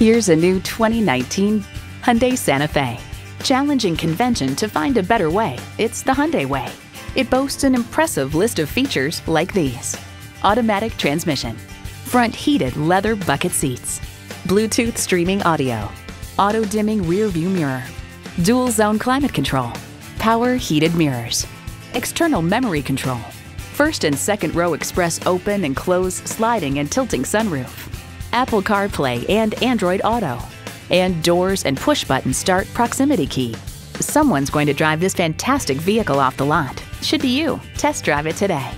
Here's a new 2019 Hyundai Santa Fe. Challenging convention to find a better way, it's the Hyundai way. It boasts an impressive list of features like these. Automatic transmission, front heated leather bucket seats, Bluetooth streaming audio, auto dimming rear view mirror, dual zone climate control, power heated mirrors, external memory control, first and second row express open and close sliding and tilting sunroof, Apple CarPlay and Android Auto, and doors and push button start proximity key. Someone's going to drive this fantastic vehicle off the lot. Should be you. Test drive it today.